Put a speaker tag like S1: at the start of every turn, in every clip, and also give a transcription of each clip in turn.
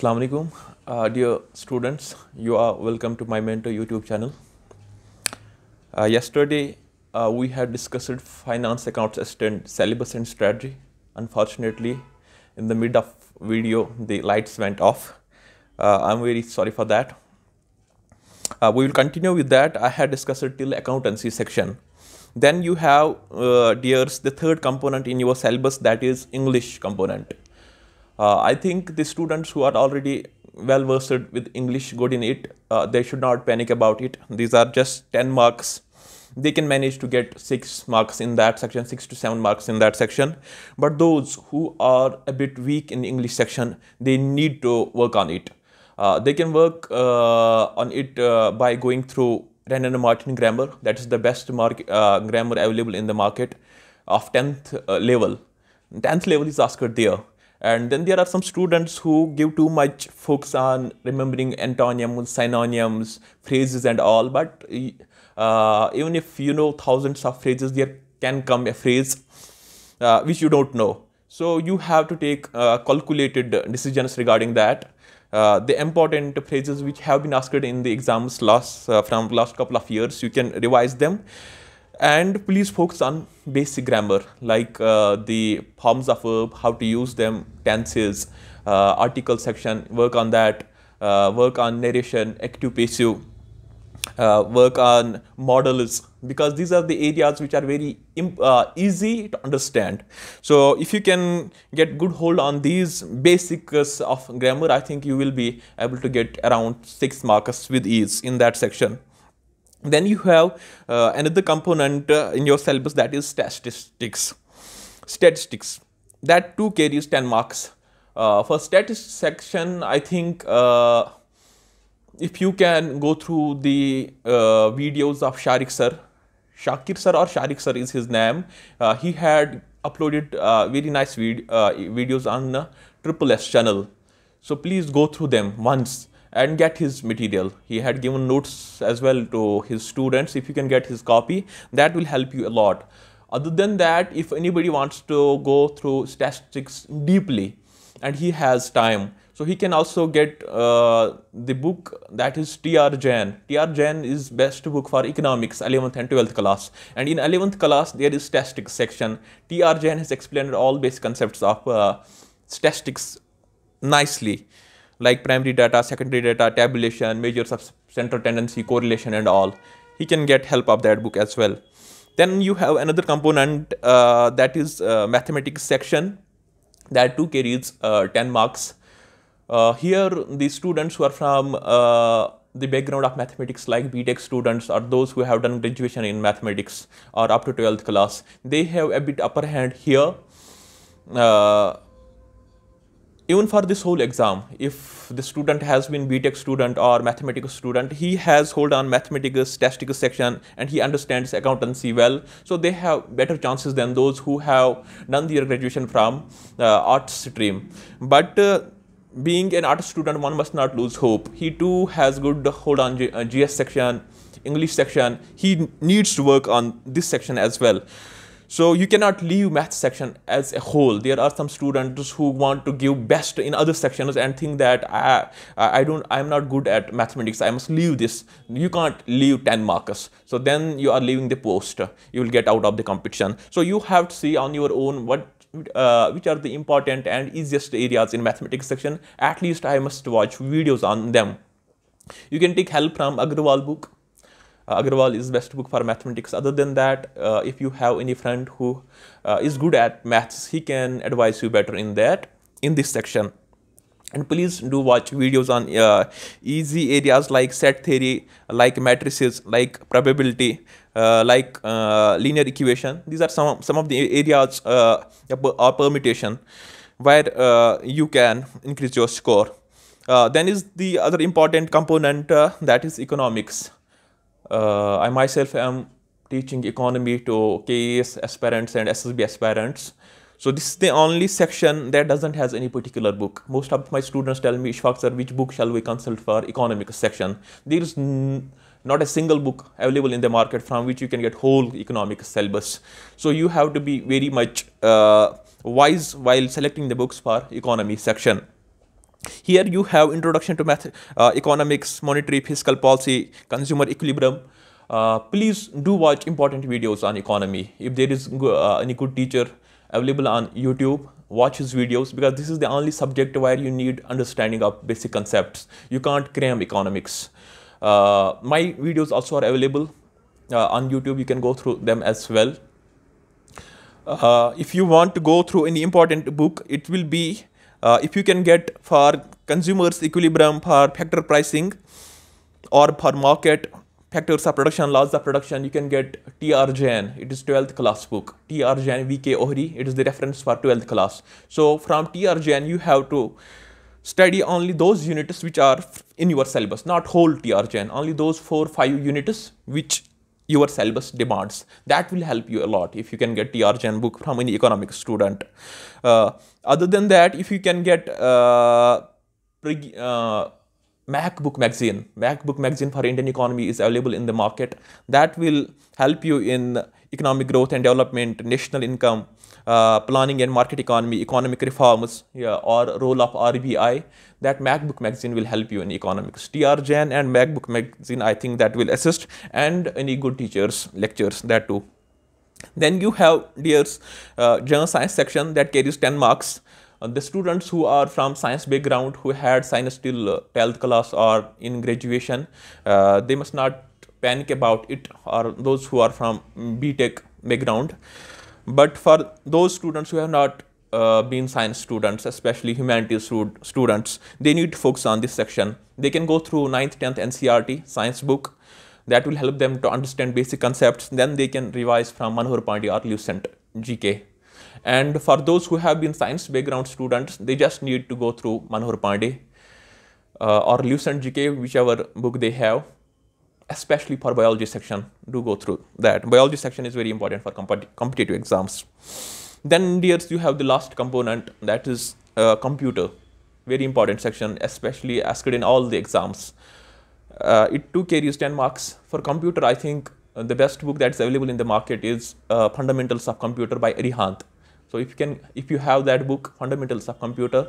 S1: Assalamu alaikum, uh, dear students. You are welcome to my mentor YouTube channel. Uh, yesterday, uh, we had discussed finance accounts assistant syllabus and strategy. Unfortunately, in the mid of video, the lights went off. Uh, I'm very sorry for that. Uh, we will continue with that. I had discussed till accountancy section. Then you have, uh, dears, the third component in your syllabus that is English component. Uh, I think the students who are already well versed with English, good in it, uh, they should not panic about it. These are just 10 marks. They can manage to get 6 marks in that section, 6 to 7 marks in that section. But those who are a bit weak in English section, they need to work on it. Uh, they can work uh, on it uh, by going through Wren and Martin grammar. That is the best uh, grammar available in the market of 10th uh, level. 10th level is asked there. And then there are some students who give too much focus on remembering antonyms, synonyms, phrases, and all. But uh, even if you know thousands of phrases, there can come a phrase uh, which you don't know. So you have to take uh, calculated decisions regarding that. Uh, the important phrases which have been asked in the exams last uh, from last couple of years, you can revise them and please focus on basic grammar like uh, the forms of verb how to use them tenses uh, article section work on that uh, work on narration active passive uh, work on modals because these are the areas which are very uh, easy to understand. So if you can get good hold on these basics of grammar i think you will be able to get around 6 marks with ease in that section then you have uh, another component uh, in your syllabus that is statistics. Statistics. That too carries 10 marks. Uh, for statistics section i think uh, if you can go through the uh, videos of sharik sir shakir sir or sharik sir is his name. Uh, he had uploaded very nice vid- videos on triple s channel. So please go through them once and get his material. He had given notes as well to his students. If you can get his copy, that will help you a lot. Other than that, if anybody wants to go through statistics deeply and he has time, so he can also get uh, the book that is T.R. Jain. T.R. Jain is best book for economics, 11th and 12th class. And in 11th class, there is statistics section. T.R. Jain has explained all basic concepts of uh, statistics nicely like primary data, secondary data, tabulation, measures of central tendency, correlation, and all. He can get help of that book as well. Then you have another component uh, that is uh, mathematics section that too carries uh, 10 marks. Uh, here, the students who are from uh, the background of mathematics, like BTech students or those who have done graduation in mathematics or up to 12th class, they have a bit upper hand here uh, even for this whole exam, if the student has been BTech student or mathematics student, he has hold on mathematics, statistics section, and he understands accountancy well. So they have better chances than those who have done their graduation from uh, arts stream. But uh, being an art student, one must not lose hope. He too has good hold on G- uh, GS section, English section. He needs to work on this section as well. So you cannot leave math section as a whole. There are some students who want to give best in other sections and think that I, I don't, I'm not good at mathematics. I must leave this. You can't leave 10 markers. So then you are leaving the post. You will get out of the competition. So you have to see on your own what uh, which are the important and easiest areas in mathematics section. At least I must watch videos on them. You can take help from Agrawal book uh, Agrawal is best book for mathematics. Other than that, uh, if you have any friend who uh, is good at maths, he can advise you better in that in this section. And please do watch videos on uh, easy areas like set theory, like matrices, like probability, uh, like uh, linear equation. These are some some of the areas or permutation where you can increase your score. then is the other important component that is economics I myself am teaching economy to KAS aspirants and SSB aspirants. So this is the only section that doesn't has any particular book. Most of my students tell me, Ishfaq sir, which book shall we consult for economics section? There is not a single book available in the market from which you can get whole economic syllabus. So you have to be very much uh, wise while selecting the books for economy section. Here you have introduction to math, uh, economics, monetary, fiscal policy, consumer equilibrium. Uh, please do watch important videos on economy. If there is uh, any good teacher available on YouTube, watch his videos because this is the only subject where you need understanding of basic concepts. You can't cram economics. Uh, my videos also are available uh, on YouTube. You can go through them as well. Uh, if you want to go through any important book, it will be uh, if you can get for consumers equilibrium for factor pricing or for market factors of production laws of production you can get tr jain. It is 12th class book. Tr jain vk ohri. It is the reference for 12th class. So from tr jain you have to study only those units which are in your syllabus not whole tr jain. Only those four five units which your syllabus demands. That will help you a lot if you can get TR Jain book from any economic student. Uh, other than that, if you can get uh, uh, MacBook magazine, MacBook magazine for Indian economy is available in the market. That will help you in economic growth and development, national income, planning and market economy, economic reforms, yeah, or role of RBI, that MacBook magazine will help you in economics. TR Jain and MacBook magazine, I think that will assist, and any good teachers, lectures, that too. Then you have DEAR's uh, general science section that carries 10 marks. Uh, the students who are from science background who had science till uh, 12th class or in graduation, uh, they must not panic about it or those who are from BTech background. But for those students who have not uh, been science students, especially humanities students, they need to focus on this section. They can go through 9th, 10th NCERT science book. That will help them to understand basic concepts. Then they can revise from Manohar Pandey or Lucent GK. And for those who have been science background students, they just need to go through Manohar Pandey uh, or Lucent GK, whichever book they have especially for biology section do go through that. Biology section is very important for competitive exams. Then dears you have the last component that is uh, computer. Very important section especially asked in all the exams. Uh, it too carries 10 marks. For computer i think uh, the best book that's available in the market is uh, fundamentals of computer by arihant so if you can if you have that book fundamentals of computer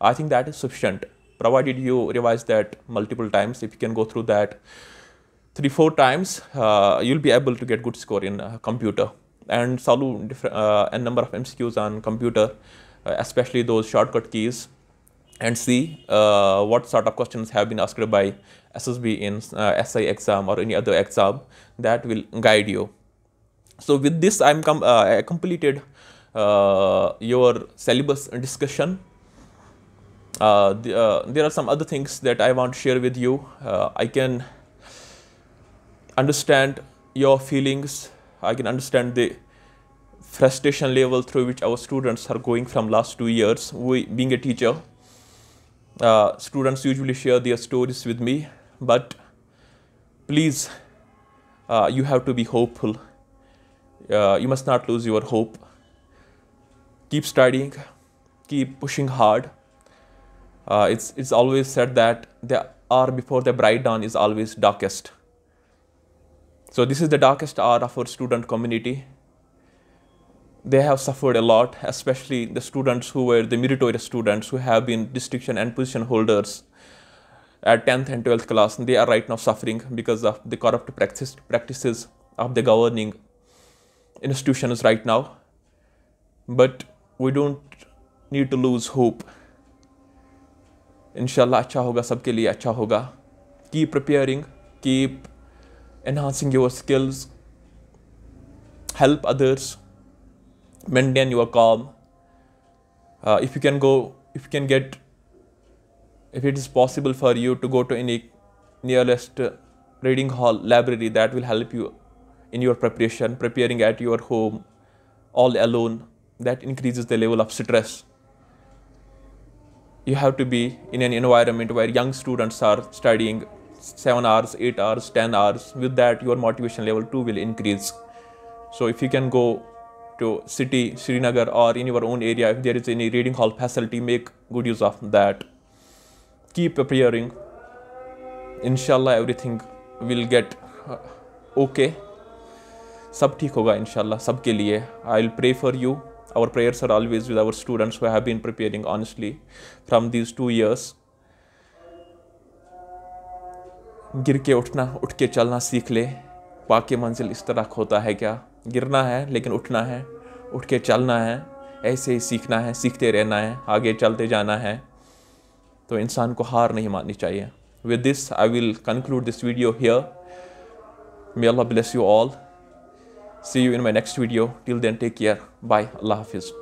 S1: i think that is sufficient provided you revise that multiple times if you can go through that three four times uh, you'll be able to get good score in uh, computer. And solve uh, a number of mcqs on computer uh, especially those shortcut keys. And see uh, what sort of questions have been asked by ssb in uh, si exam or any other exam that will guide you. So with this i'm com i completed your syllabus discussion. The, there are some other things that i want to share with you. I can understand your feelings. I can understand the frustration level through which our students are going from last two years. We, being a teacher, uh, students usually share their stories with me, but please, uh, you have to be hopeful. Uh, you must not lose your hope. Keep studying, keep pushing hard. Uh, it's, it's always said that the hour before the bright dawn is always darkest. So this is the darkest hour of our student community. They have suffered a lot, especially the students who were the meritorious students who have been distinction and position holders at 10th and 12th class. They are right now suffering because of the corrupt practice, practices of the governing institutions right now. But we don't need to lose hope. Inshallah, अच्छा होगा सबके लिए अच्छा होगा Keep preparing, keep enhancing your skills, help others, maintain your calm. Uh, if you can go, if you can get, if it is possible for you to go to any nearest reading hall, library, that will help you in your preparation, preparing at your home, all alone, that increases the level of stress. You have to be in an environment where young students are studying 7 hours 8 hours 10 hours with that your motivation level too will increase so if you can go to city srinagar or in your own area if there is any reading hall facility make good use of that keep preparing inshallah everything will get uh, okay सब ठीक होगा इंशाल्लाह सबके लिए I will pray for you our prayers are always with our students who have been preparing honestly from these two years. गिर के उठना, उठ के चलना सीख ले। पाके मंजिल इस तरह होता है क्या? गिरना है, लेकिन उठना है। उठ के चलना है, ऐसे ही सीखना है, सीखते रहना है, आगे चलते जाना है। तो इंसान को हार नहीं माननी चाहिए। With this I will conclude this video here may Allah bless you all see you in my next video till then take care bye Allah हाफिज़